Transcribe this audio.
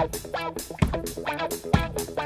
Wow, wow, wow, wow.